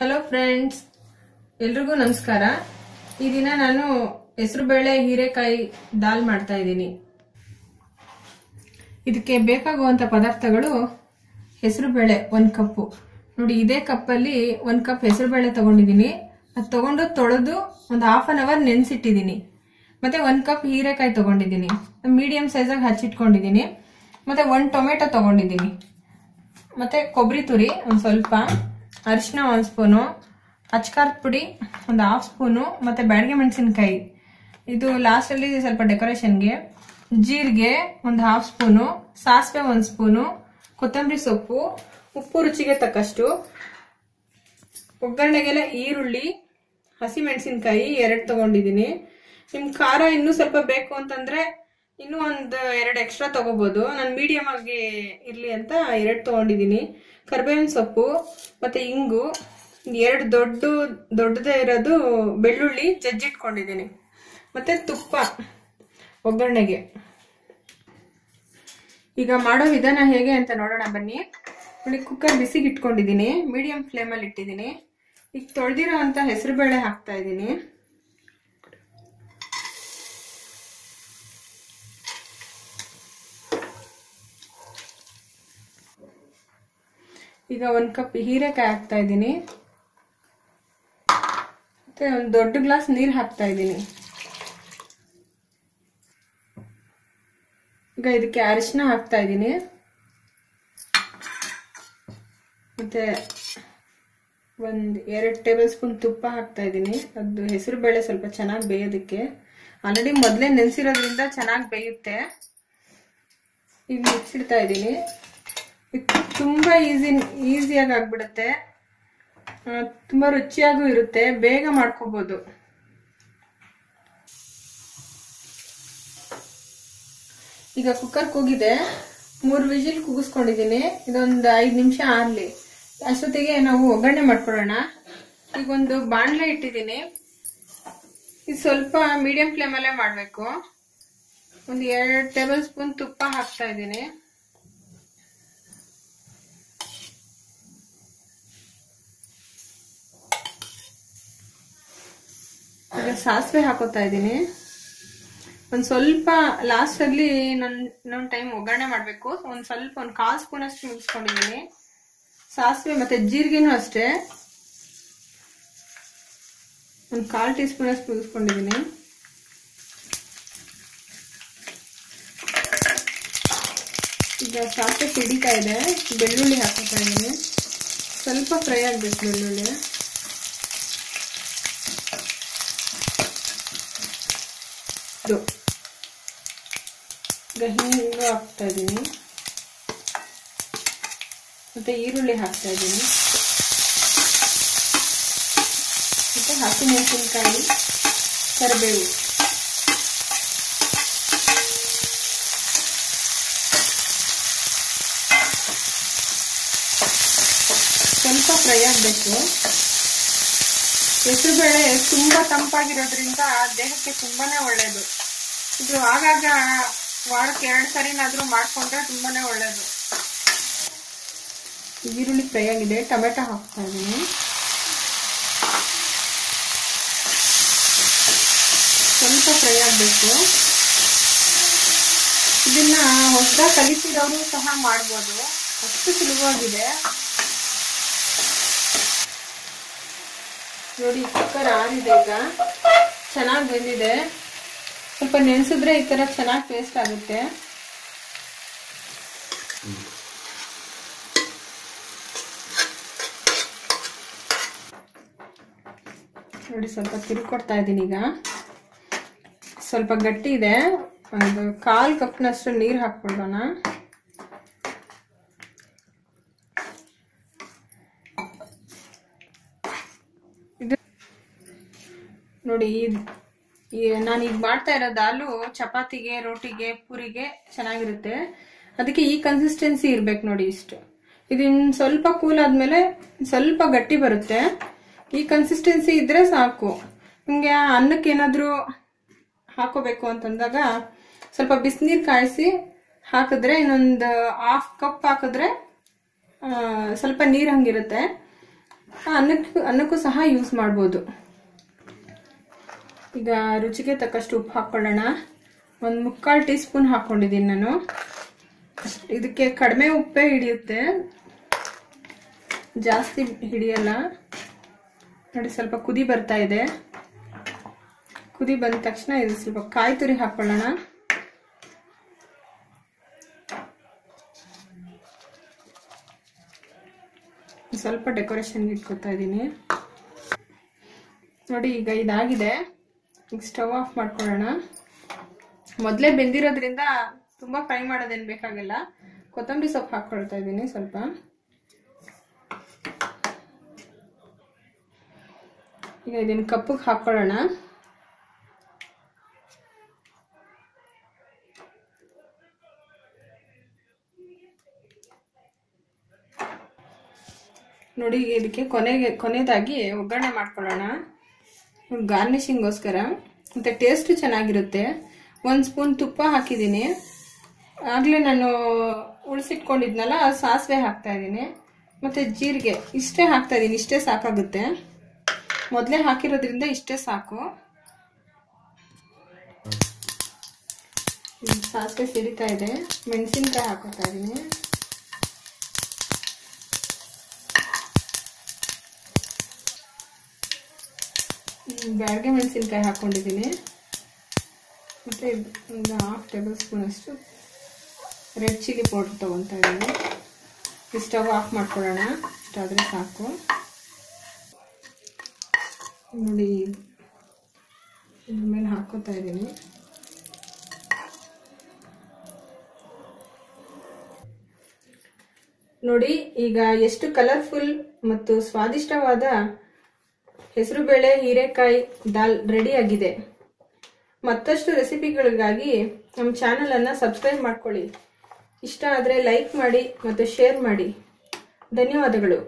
Hello friends ಎಲ್ರಿಗೂ ನಮಸ್ಕಾರ. ಈ ದಿನ ನಾನು ಹೆಸರುಬೇಳೆ ಹೀರೆಕಾಯಿ ದಾಲ್ ಮಾಡ್ತಾ ಇದ್ದೀನಿ. ಇದಕ್ಕೆ ಬೇಕಾಗುವಂಥ ಪದಾರ್ಥಗಳು ಹೆಸರುಬೇಳೆ ಒಂದು ಕಪ್ಪು. ನೋಡಿ, ಇದೇ ಕಪ್ಪಲ್ಲಿ ಒಂದು ಕಪ್ ಹೆಸರುಬೇಳೆ ತಗೊಂಡಿದ್ದೀನಿ. ಅದು ತಗೊಂಡು ತೊಳೆದು ಒಂದು ಹಾಫ್ ಆನ್ ಅವರ್ ನೆನೆಸಿಟ್ಟಿದ್ದೀನಿ. ಮತ್ತೆ ಒಂದು ಕಪ್ ಹೀರೆಕಾಯಿ ತೊಗೊಂಡಿದ್ದೀನಿ. ಮೀಡಿಯಮ್ ಸೈಜಾಗಿ ಹಚ್ಚಿಟ್ಕೊಂಡಿದ್ದೀನಿ. ಮತ್ತೆ ಒಂದು ಟೊಮೆಟೊ ತಗೊಂಡಿದ್ದೀನಿ. ಮತ್ತೆ ಕೊಬ್ಬರಿ ತುರಿ, ಒಂದು ಸ್ವಲ್ಪ. ಅರಿಶಿನ ಒಂದು ಸ್ಪೂನು, ಅಚ್ಕಾರದ ಪುಡಿ ಒಂದು ಹಾಫ್ ಸ್ಪೂನು, ಮತ್ತು ಬ್ಯಾಡಿಗೆ ಮೆಣಸಿನ್ಕಾಯಿ. ಇದು ಲಾಸ್ಟಲ್ಲಿ ಸ್ವಲ್ಪ ಡೆಕೋರೇಷನ್ಗೆ ಜೀರಿಗೆ ಒಂದು ಹಾಫ್ ಸ್ಪೂನು, ಸಾಸಿವೆ ಒಂದು ಸ್ಪೂನು, ಕೊತ್ತಂಬರಿ ಸೊಪ್ಪು, ಉಪ್ಪು ರುಚಿಗೆ ತಕ್ಕಷ್ಟು, ಒಗ್ಗರಣೆಗೆಲ್ಲ ಈರುಳ್ಳಿ, ಹಸಿ ಮೆಣಸಿನ್ಕಾಯಿ ಎರಡು ತಗೊಂಡಿದ್ದೀನಿ ನಿಮ್ಮ ಖಾರ ಇನ್ನೂ ಸ್ವಲ್ಪ ಬೇಕು ಅಂತಂದ್ರೆ ಇನ್ನೂ ಒಂದು ಎರಡು ಎಕ್ಸ್ಟ್ರಾ ತಗೋಬೋದು. ನಾನು ಮೀಡಿಯಮ್ ಆಗಿ ಇರಲಿ ಅಂತ ಎರಡು ತೊಗೊಂಡಿದ್ದೀನಿ ಕರ್ಬೇವಿನ ಸೊಪ್ಪು, ಮತ್ತು ಇಂಗು, ಎರಡು ದೊಡ್ಡ, ದೊಡ್ಡದೇ ಇರೋದು ಬೆಳ್ಳುಳ್ಳಿ ಜಜ್ಜಿಟ್ಕೊಂಡಿದ್ದೀನಿ ಮತ್ತು ತುಪ್ಪ, ಒಗ್ಗರಣೆಗೆ. ಈಗ ಮಾಡೋ ವಿಧಾನ ಹೇಗೆ ಅಂತ ನೋಡೋಣ ಬನ್ನಿ. ನೋಡಿ ಕುಕ್ಕರ್ ಬಿಸಿಗೆ ಇಟ್ಕೊಂಡಿದ್ದೀನಿ ಮೀಡಿಯಂ ಫ್ಲೇಮಲ್ಲಿ ಇಟ್ಟಿದ್ದೀನಿ ಈಗ ತೊಳೆದಿರೋ ಅಂತ ಹೆಸರುಬೇಳೆ ಹಾಕ್ತಾ ಇದ್ದೀನಿ. ಈಗ ಒಂದು ಕಪ್ ಹೀರೆಕಾಯಿ ಹಾಕ್ತಾ ಇದ್ದೀನಿ. ಮತ್ತೆ ಒಂದು ದೊಡ್ಡ ಗ್ಲಾಸ್ ನೀರು ಹಾಕ್ತಾ ಇದ್ದೀನಿ. ಈಗ ಇದಕ್ಕೆ ಅರಿಶಿನ ಹಾಕ್ತಾ ಇದ್ದೀನಿ. ಮತ್ತೆ ಒಂದು ಎರಡು ಟೇಬಲ್ ಸ್ಪೂನ್ ತುಪ್ಪ ಹಾಕ್ತಾ ಇದ್ದೀನಿ. ಅದು ಹೆಸರು ಬೇಳೆ ಸ್ವಲ್ಪ ಚೆನ್ನಾಗಿ ಬೇಯೋದಕ್ಕೆ. ಆಲ್ರೆಡಿ ಮೊದಲೇ ನೆನೆಸಿರೋದ್ರಿಂದ ಚೆನ್ನಾಗಿ ಬೇಯುತ್ತೆ. ಈಗ ಮುಚ್ಚಿಡ್ತಾ ಇದ್ದೀನಿ. ಇದು ತುಂಬಾ ಈಸಿ ಈಸಿಯಾಗಿ ಆಗ್ಬಿಡುತ್ತೆ. ತುಂಬ ತುಂಬಾ ರುಚಿಯಾಗೂ ಇರುತ್ತೆ. ಬೇಗ ಮಾಡ್ಕೋಬೋದು. ಈಗ ಕುಕ್ಕರ್ ಕೂಗಿದೆ. ಮೂರು ವಿಜಿಲ್ ಕೂಗಿಸ್ಕೊಂಡಿದ್ದೀನಿ. ಇದೊಂದು ಐದು ನಿಮಿಷ ಆರ್ಲಿ. ಅಷ್ಟೊತ್ತಿಗೆ ನಾವು ಒಗ್ಗರಣೆ ಮಾಡ್ಕೊಳ್ಳೋಣ. ಈಗ ಒಂದು ಬಾಣಲೆ ಇಟ್ಟಿದ್ದೀನಿ. ಇದು ಸ್ವಲ್ಪ ಮೀಡಿಯಂ ಫ್ಲೇಮಲ್ಲೇ ಮಾಡಬೇಕು. ಒಂದು ಎರಡು ಟೇಬಲ್ ಸ್ಪೂನ್ ತುಪ್ಪ ಹಾಕ್ತಾ ಇದ್ದೀನಿ. ಈಗ ಸಾಸಿವೆ ಹಾಕೋತಾ ಇದ್ದೀನಿ. ಒಂದು ಸ್ವಲ್ಪ ಲಾಸ್ಟಲ್ಲಿ ನನ್ನ ಟೈಮ್ ಒಗ್ಗರಣೆ ಮಾಡಬೇಕು. ಒಂದು ಸ್ವಲ್ಪ ಒಂದು ಕಾಲು ಸ್ಪೂನ್ ಅಷ್ಟು ಮುಗಿಸ್ಕೊಂಡಿದ್ದೀನಿ ಸಾಸಿವೆ ಮತ್ತೆ ಜೀರಿಗೆನೂ ಅಷ್ಟೇ. ಒಂದು ಕಾಲು ಟೀ ಸ್ಪೂನ್ ಅಷ್ಟು ಮುಗಿಸ್ಕೊಂಡಿದ್ದೀನಿ ಈಗ ಸಾಸಿವೆ ಸಿಡಿತಾ ಇದೆ. ಬೆಳ್ಳುಳ್ಳಿ ಹಾಕೋತಾ ಇದ್ದೀನಿ. ಸ್ವಲ್ಪ ಫ್ರೈ ಆಗಬೇಕು ಬೆಳ್ಳುಳ್ಳಿ ಇದು ಹಿಂಗು ಹಾಕ್ತಾ ಇದ್ದೀನಿ. ಮತ್ತೆ ಈರುಳ್ಳಿ ಹಾಕ್ತಾ ಇದ್ದೀನಿ. ಮತ್ತೆ ಹಸಿಮೆಣಸಿನ್ಕಾಯಿ, ಕರಿಬೇವು. ಸ್ವಲ್ಪ ಫ್ರೈ ಆಗಬೇಕು. ಹೆಸರುಬೇಳೆ ತುಂಬಾ ತಂಪಾಗಿರೋದ್ರಿಂದ ದೇಹಕ್ಕೆ ತುಂಬಾನೇ ಒಳ್ಳೇದು. ಇದು ಆಗಾಗ ವಾರಕ್ಕೆ ಎರಡು ಸರಿನಾದ್ರೂ ಮಾಡ್ಕೊಂಡ್ರೆ ತುಂಬಾನೇ ಒಳ್ಳೇದು. ಈರುಳ್ಳಿ ಫ್ರೈ ಆಗಿದೆ. ಟೊಮೆಟೊ ಹಾಕ್ತಾ ಇದ್ದೀನಿ. ಸ್ವಲ್ಪ ಫ್ರೈ ಆಗಬೇಕು. ಇದನ್ನ ಹೊಸ ಕಲಿಸಿದವರು ಸಹ ಮಾಡ್ಬೋದು. ಅಷ್ಟು ಸುಲಭವಾಗಿದೆ. ನೋಡಿ ಕುಕ್ಕರ್ ಆರಿದೆ ಈಗ. ಚೆನ್ನಾಗಿ ಬೆಂದಿದೆ. ಸ್ವಲ್ಪ ನೆನೆಸಿದ್ರೆ ಈ ತರ ಚೆನ್ನಾಗಿ ಟೇಸ್ಟ್ ಆಗುತ್ತೆ. ನೋಡಿ, ಸ್ವಲ್ಪ ತಿರುಕೊಡ್ತಾ ಇದ್ದೀನಿ ಈಗ. ಸ್ವಲ್ಪ ಗಟ್ಟಿ ಇದೆ. ಒಂದು ಕಾಲ್ ಕಪ್ನಷ್ಟು ನೀರು ಹಾಕ್ಬಿಡೋಣ. ಇದು ನೋಡಿ ನಾನು ಈಗ ಮಾಡ್ತಾ ಇರೋ ದಾಲು ಚಪಾತಿಗೆ, ರೋಟಿಗೆ, ಪೂರಿಗೆ ಚೆನ್ನಾಗಿರುತ್ತೆ. ಅದಕ್ಕೆ ಈ ಕನ್ಸಿಸ್ಟೆನ್ಸಿ ಇರ್ಬೇಕು ನೋಡಿ ಇಷ್ಟು. ಇದನ್ ಸ್ವಲ್ಪ ಕೂಲ್ ಆದ್ಮೇಲೆ ಸ್ವಲ್ಪ ಗಟ್ಟಿ ಬರುತ್ತೆ. ಈ ಕನ್ಸಿಸ್ಟೆನ್ಸಿ ಇದ್ರೆ ಸಾಕು. ನಿಮ್ಗೆ ಅನ್ನಕ್ಕೆ ಏನಾದರೂ ಹಾಕೋಬೇಕು ಅಂತಂದಾಗ ಸ್ವಲ್ಪ ಬಿಸಿನೀರು ಕಾಯಿಸಿ ಹಾಕಿದ್ರೆ ಇನ್ನೊಂದು ಹಾಫ್ ಕಪ್ ಹಾಕಿದ್ರೆ ಸ್ವಲ್ಪ ನೀರು ಹಂಗಿರುತ್ತೆ. ಅನ್ನಕ್ಕೂ ಅನ್ನಕ್ಕೂ ಸಹ ಯೂಸ್ ಮಾಡ್ಬೋದು. ಈಗ ರುಚಿಗೆ ತಕ್ಕಷ್ಟು ಉಪ್ಪು ಹಾಕ್ಕೊಳ್ಳೋಣ ಒಂದು ಮುಕ್ಕಾಲು ಟೀ ಸ್ಪೂನ್ ಹಾಕ್ಕೊಂಡಿದ್ದೀನಿ ನಾನು. ಇದಕ್ಕೆ ಕಡಿಮೆ ಉಪ್ಪೇ ಹಿಡಿಯುತ್ತೆ. ಜಾಸ್ತಿ ಹಿಡಿಯಲ್ಲ. ನೋಡಿ, ಸ್ವಲ್ಪ ಕುದಿ ಬರ್ತಾ ಇದೆ. ಕುದಿ ಬಂದ ತಕ್ಷಣ ಇದು ಸ್ವಲ್ಪ ಕಾಯಿ ತುರಿ ಹಾಕ್ಕೊಳ್ಳೋಣ ಸ್ವಲ್ಪ ಡೆಕೋರೇಷನ್ಗೆ ಇಟ್ಕೊತಾ ಇದ್ದೀನಿ. ನೋಡಿ, ಈಗ ಇದಾಗಿದೆ. ಈಗ ಸ್ಟವ್ ಆಫ್ ಮಾಡ್ಕೊಳ್ಳೋಣ. ಮೊದಲೇ ಬೆಂದಿರೋದ್ರಿಂದ ತುಂಬ ಫ್ರೈ ಮಾಡೋದೇನು ಬೇಕಾಗಿಲ್ಲ. ಕೊತ್ತಂಬರಿ ಸೊಪ್ಪು ಹಾಕ್ಕೊಳ್ತಾ ಇದ್ದೀನಿ ಸ್ವಲ್ಪ. ಈಗ ಇದನ್ನು ಕಪ್ಪಿಗೆ ಹಾಕ್ಕೊಳ್ಳೋಣ. ನೋಡಿ, ಇದಕ್ಕೆ ಕೊನೆಗೆ ಕೊನೆಯದಾಗಿ ಒಗ್ಗರಣೆ ಮಾಡ್ಕೊಳ್ಳೋಣ. ಗಾರ್ನಿಷಿಂಗೋಸ್ಕರ ಮತ್ತು ಟೇಸ್ಟು ಚೆನ್ನಾಗಿರುತ್ತೆ. ಒಂದು ಸ್ಪೂನ್ ತುಪ್ಪ ಹಾಕಿದ್ದೀನಿ. ಆಗಲೇ ನಾನು ಉಳಿಸಿಟ್ಕೊಂಡಿದ್ನಲ್ಲ ಸಾಸಿವೆ ಹಾಕ್ತಾ ಇದ್ದೀನಿ. ಮತ್ತು ಜೀರಿಗೆ, ಇಷ್ಟೇ ಹಾಕ್ತಾ ಇದ್ದೀನಿ, ಇಷ್ಟೇ ಸಾಕಾಗುತ್ತೆ. ಮೊದಲೇ ಹಾಕಿರೋದ್ರಿಂದ ಇಷ್ಟೇ ಸಾಕು. ಸಾಸಿವೆ ಸಿಡಿತಾ ಇದೆ. ಮೆಣಸಿನ್ಕಾಯಿ ಹಾಕೋತಾ ಇದ್ದೀನಿ. ಬ್ಯಾಡಗೆ ಮೆಣಸಿನ್ಕಾಯಿ ಹಾಕ್ಕೊಂಡಿದ್ದೀನಿ ಮತ್ತು ಒಂದು ಹಾಫ್ ಟೇಬಲ್ ಸ್ಪೂನ್ ಅಷ್ಟು ರೆಡ್ ಚಿಲ್ಲಿ ಪೌಡ್ರ್ ತೊಗೊತಾ ಇದ್ದೀನಿ. ಸ್ಟವ್ ಆಫ್ ಮಾಡ್ಕೊಳ್ಳೋಣ. ಇಷ್ಟಾದರೆ ಸಾಕು. ನೋಡಿ, ಇದ್ರ ಮೇಲೆ ಹಾಕೋತಾ ಇದ್ದೀನಿ. ನೋಡಿ, ಈಗ ಎಷ್ಟು ಕಲರ್ಫುಲ್ ಮತ್ತು ಸ್ವಾದಿಷ್ಟವಾದ ಹೆಸರುಬೇಳೆ ಹೀರೆಕಾಯಿ, ದಾಲ್ ರೆಡಿ ಆಗಿದೆ. ಮತ್ತಷ್ಟು ರೆಸಿಪಿಗಳಿಗಾಗಿ ನಮ್ಮ ಚಾನಲನ್ನು ಸಬ್ಸ್ಕ್ರೈಬ್ ಮಾಡ್ಕೊಳ್ಳಿ. ಇಷ್ಟ ಆದರೆ ಲೈಕ್ ಮಾಡಿ ಮತ್ತು ಶೇರ್ ಮಾಡಿ. ಧನ್ಯವಾದಗಳು.